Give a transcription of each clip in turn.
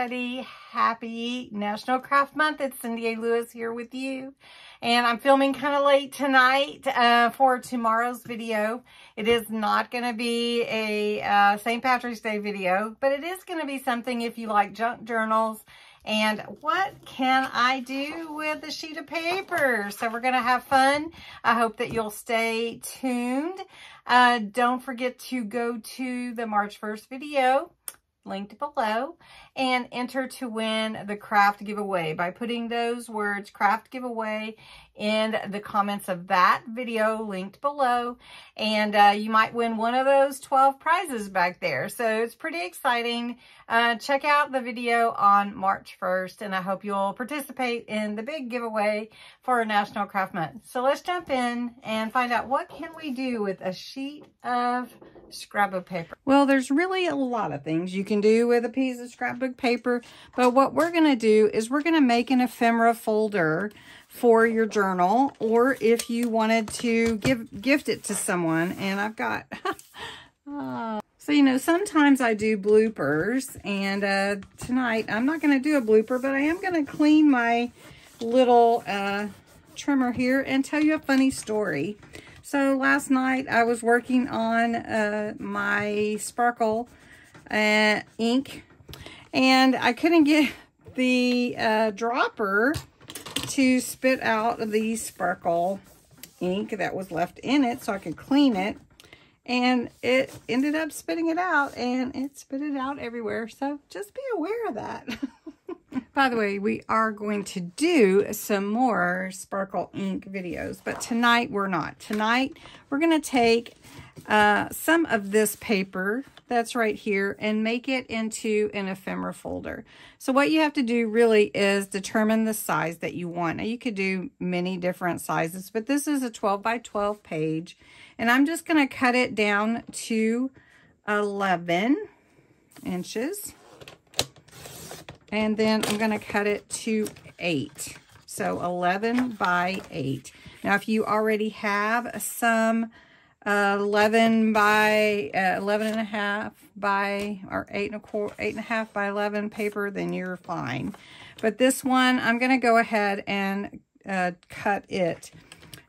everybody. Happy National Craft Month. It's Cindy A. Lewis here with you. And I'm filming kind of late tonight uh, for tomorrow's video. It is not going to be a uh, St. Patrick's Day video, but it is going to be something if you like junk journals and what can I do with a sheet of paper? So we're going to have fun. I hope that you'll stay tuned. Uh, don't forget to go to the March 1st video linked below and enter to win the craft giveaway. By putting those words craft giveaway in the comments of that video linked below and uh, you might win one of those 12 prizes back there. So it's pretty exciting. Uh, check out the video on March 1st and I hope you'll participate in the big giveaway for National Craft Month. So let's jump in and find out what can we do with a sheet of scrapbook paper. Well there's really a lot of things you can do with a piece of scrapbook paper but what we're going to do is we're going to make an ephemera folder for your journal or if you wanted to give gift it to someone and I've got uh, so you know sometimes I do bloopers and uh, tonight I'm not going to do a blooper but I am going to clean my little uh, trimmer here and tell you a funny story. So last night I was working on uh, my sparkle uh, ink and I couldn't get the uh, dropper to spit out the sparkle ink that was left in it so I could clean it. And it ended up spitting it out and it spit it out everywhere. So just be aware of that. By the way, we are going to do some more sparkle ink videos, but tonight we're not. Tonight we're going to take uh, some of this paper that's right here and make it into an ephemera folder. So what you have to do really is determine the size that you want. Now you could do many different sizes, but this is a 12 by 12 page. And I'm just going to cut it down to 11 inches. And then I'm going to cut it to 8. So 11 by 8. Now if you already have some uh, 11 by uh, 11 and a half by or eight and a quarter eight and a half by 11 paper then you're fine. But this one I'm gonna go ahead and uh, cut it.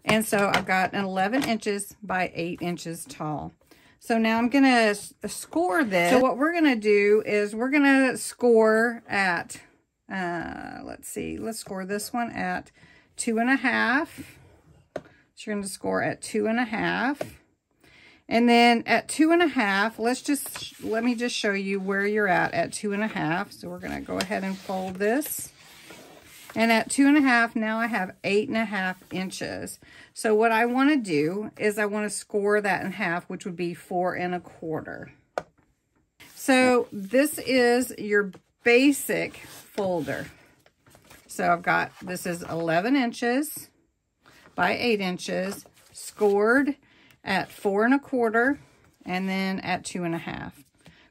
And so I've got an 11 inches by 8 inches tall. So now I'm gonna score this. So what we're gonna do is we're gonna score at uh, let's see let's score this one at two and a half. So you're going to score at two and a half and then at two and a half, let's just, let me just show you where you're at at two and a half. So we're going to go ahead and fold this. And at two and a half, now I have eight and a half inches. So what I want to do is I want to score that in half, which would be four and a quarter. So this is your basic folder. So I've got, this is 11 inches by 8 inches, scored at four and a quarter and then at two and a half.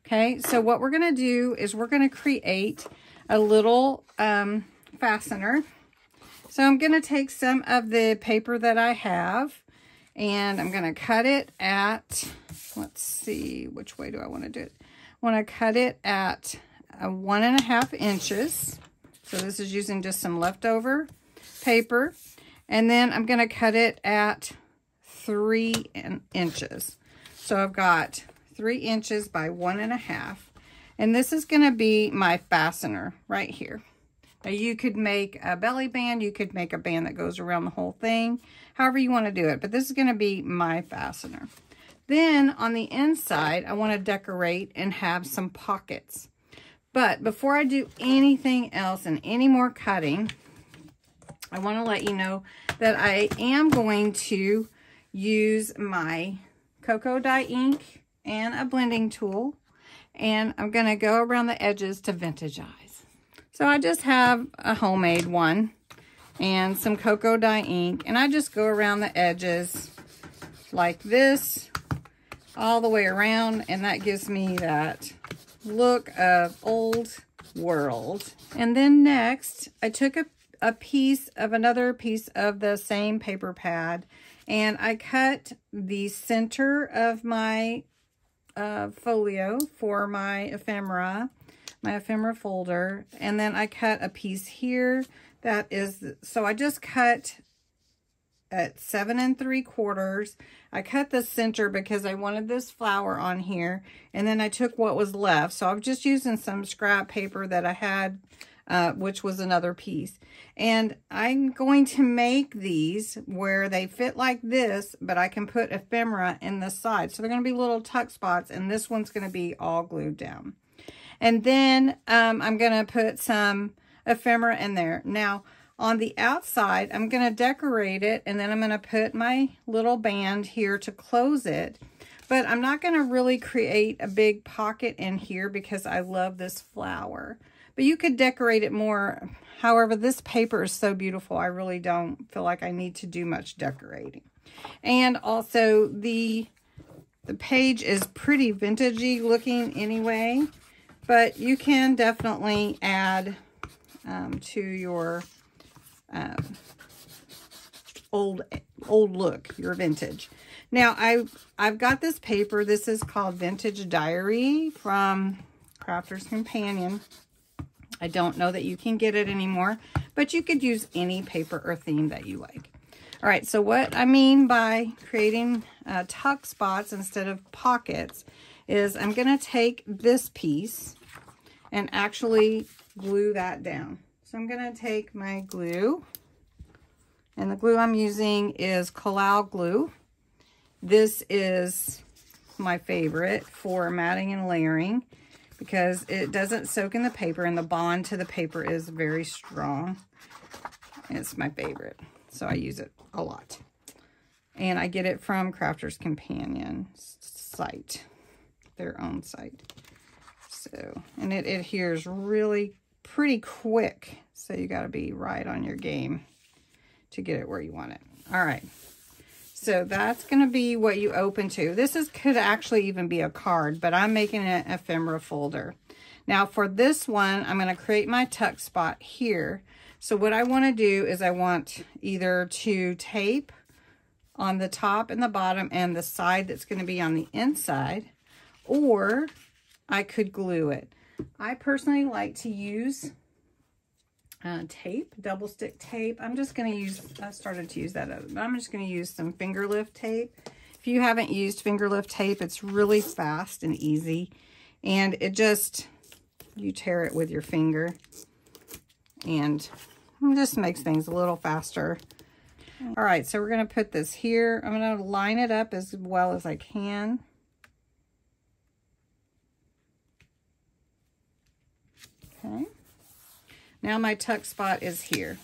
Okay, so what we're going to do is we're going to create a little um, fastener. So I'm going to take some of the paper that I have and I'm going to cut it at, let's see, which way do I want to do it? I want to cut it at a one and a half inches. So this is using just some leftover paper. And then I'm going to cut it at three inches. So I've got three inches by one and a half. And this is going to be my fastener right here. Now you could make a belly band. You could make a band that goes around the whole thing. However you want to do it. But this is going to be my fastener. Then on the inside, I want to decorate and have some pockets. But before I do anything else and any more cutting, I want to let you know that I am going to use my cocoa dye ink and a blending tool. And I'm going to go around the edges to vintageize. So I just have a homemade one and some cocoa dye ink. And I just go around the edges like this all the way around. And that gives me that look of old world. And then next, I took a, a piece of another piece of the same paper pad and I cut the center of my uh, folio for my ephemera my ephemera folder. And then I cut a piece here that is, so I just cut at seven and three quarters. I cut the center because I wanted this flower on here. And then I took what was left. So I'm just using some scrap paper that I had, uh, which was another piece. And I'm going to make these where they fit like this, but I can put ephemera in the side. So they're going to be little tuck spots, and this one's going to be all glued down. And then um, I'm going to put some ephemera in there. Now, on the outside, I'm going to decorate it, and then I'm going to put my little band here to close it. But I'm not going to really create a big pocket in here because I love this flower. But you could decorate it more. However, this paper is so beautiful, I really don't feel like I need to do much decorating. And also, the, the page is pretty vintagey looking anyway. But you can definitely add um, to your um, old old look, your vintage. Now, I, I've got this paper. This is called Vintage Diary from Crafter's Companion. I don't know that you can get it anymore, but you could use any paper or theme that you like. All right, so what I mean by creating uh, tuck spots instead of pockets is I'm going to take this piece and actually glue that down. So I'm going to take my glue, and the glue I'm using is Collall glue. This is my favorite for matting and layering because it doesn't soak in the paper and the bond to the paper is very strong. It's my favorite, so I use it a lot. And I get it from Crafter's Companion site, their own site. So, and it adheres really pretty quick. So you got to be right on your game to get it where you want it. All right. So that's going to be what you open to. This is could actually even be a card, but I'm making an ephemera folder. Now for this one, I'm going to create my tuck spot here. So what I want to do is I want either to tape on the top and the bottom and the side that's going to be on the inside, or I could glue it. I personally like to use uh, tape, double stick tape. I'm just going to use, I started to use that, but I'm just going to use some finger lift tape. If you haven't used finger lift tape, it's really fast and easy. And it just, you tear it with your finger. And just makes things a little faster. All right, so we're going to put this here. I'm going to line it up as well as I can. Okay. Now my tuck spot is here.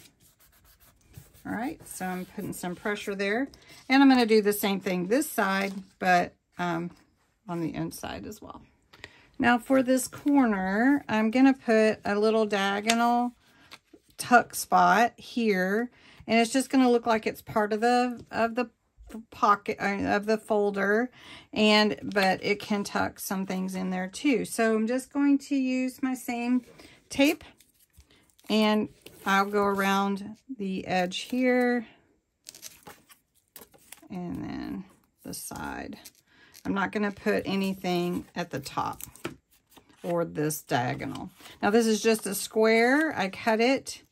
All right, so I'm putting some pressure there. And I'm going to do the same thing this side, but um, on the inside as well. Now for this corner, I'm going to put a little diagonal tuck spot here. And it's just going to look like it's part of the of the pocket uh, of the folder and but it can tuck some things in there too so i'm just going to use my same tape and I'll go around the edge here and then the side. I'm not going to put anything at the top or this diagonal. Now this is just a square. I cut it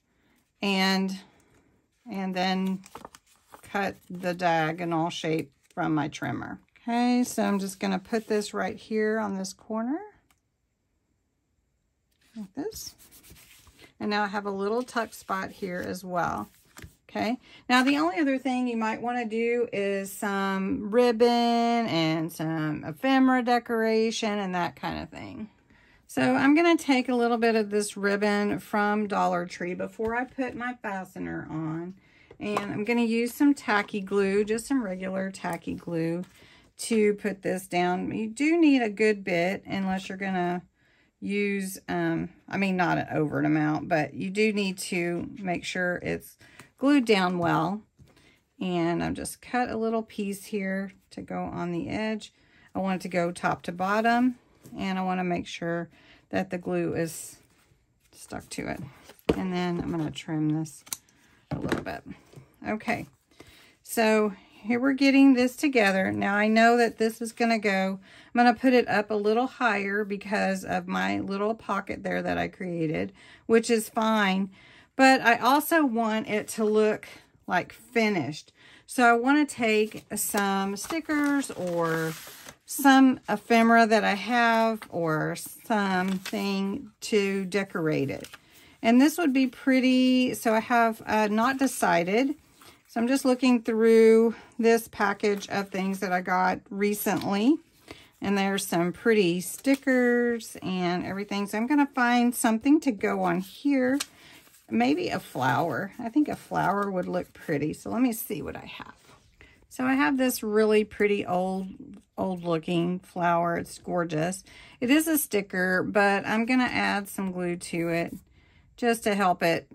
and and then cut the diagonal shape from my trimmer. Okay, so I'm just going to put this right here on this corner like this. And now I have a little tuck spot here as well. Okay. Now the only other thing you might want to do is some ribbon and some ephemera decoration and that kind of thing. So I'm going to take a little bit of this ribbon from Dollar Tree before I put my fastener on. And I'm going to use some tacky glue, just some regular tacky glue to put this down. You do need a good bit unless you're going to use, um, I mean, not an over an amount, but you do need to make sure it's glued down well. And I'm just cut a little piece here to go on the edge. I want it to go top to bottom, and I want to make sure that the glue is stuck to it. And then I'm going to trim this a little bit. Okay, so here we're getting this together. Now I know that this is going to go, I'm going to put it up a little higher because of my little pocket there that I created, which is fine. But I also want it to look like finished. So I want to take some stickers or some ephemera that I have or something to decorate it. And this would be pretty, so I have uh, not decided. So I'm just looking through this package of things that I got recently. And there's some pretty stickers and everything. So I'm going to find something to go on here. Maybe a flower. I think a flower would look pretty. So let me see what I have. So I have this really pretty old, old looking flower. It's gorgeous. It is a sticker, but I'm going to add some glue to it just to help it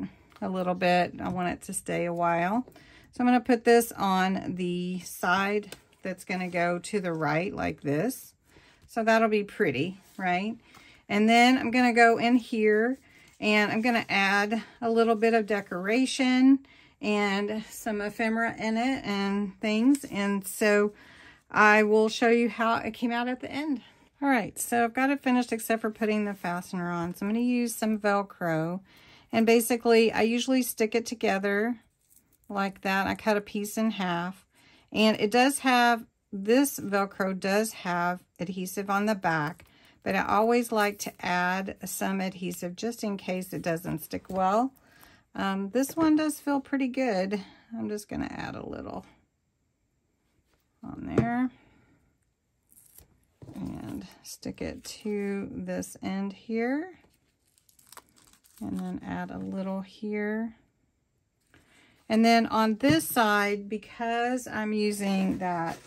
a little bit. I want it to stay a while. So I'm going to put this on the side that's going to go to the right like this. So that'll be pretty, right? And then I'm going to go in here and I'm going to add a little bit of decoration and some ephemera in it and things. And so I will show you how it came out at the end. All right, so I've got it finished except for putting the fastener on. So I'm going to use some Velcro. And basically, I usually stick it together like that. I cut a piece in half. And it does have, this Velcro does have adhesive on the back. But I always like to add some adhesive just in case it doesn't stick well. Um, this one does feel pretty good. I'm just going to add a little on there and stick it to this end here and then add a little here and then on this side because I'm using that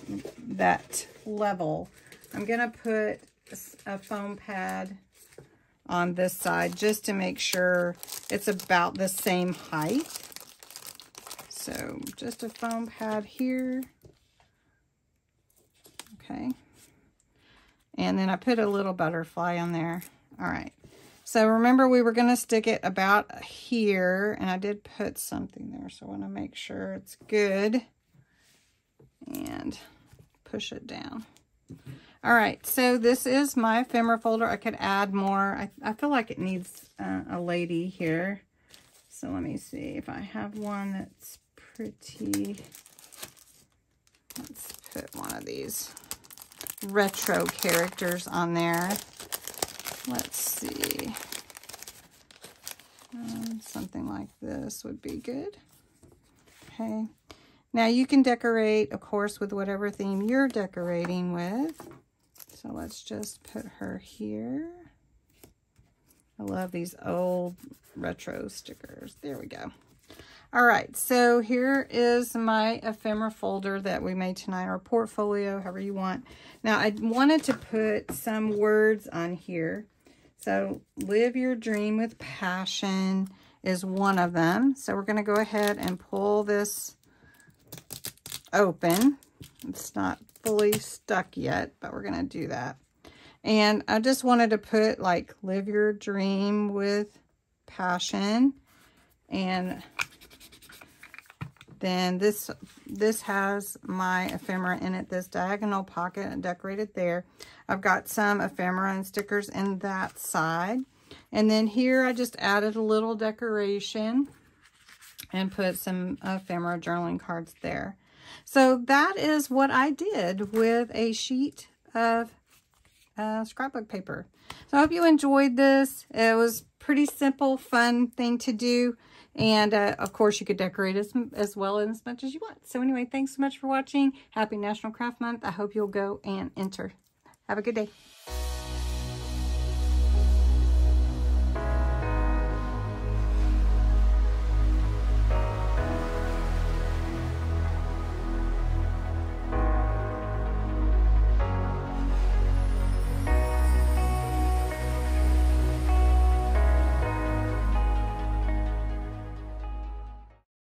that level I'm gonna put a foam pad on this side just to make sure it's about the same height so just a foam pad here okay and then I put a little butterfly on there. All right. So remember we were going to stick it about here. And I did put something there. So I want to make sure it's good. And push it down. All right. So this is my ephemera folder. I could add more. I, I feel like it needs uh, a lady here. So let me see if I have one that's pretty. Let's put one of these retro characters on there. Let's see. Um, something like this would be good. Okay. Now you can decorate, of course, with whatever theme you're decorating with. So let's just put her here. I love these old retro stickers. There we go. All right, so here is my ephemera folder that we made tonight, or portfolio, however you want. Now, I wanted to put some words on here. So, live your dream with passion is one of them. So, we're going to go ahead and pull this open. It's not fully stuck yet, but we're going to do that. And I just wanted to put, like, live your dream with passion. And then this, this has my ephemera in it, this diagonal pocket decorated there. I've got some ephemera and stickers in that side. And then here I just added a little decoration and put some ephemera journaling cards there. So that is what I did with a sheet of uh, scrapbook paper. So I hope you enjoyed this. It was pretty simple, fun thing to do. And, uh, of course, you could decorate as, as well and as much as you want. So, anyway, thanks so much for watching. Happy National Craft Month. I hope you'll go and enter. Have a good day.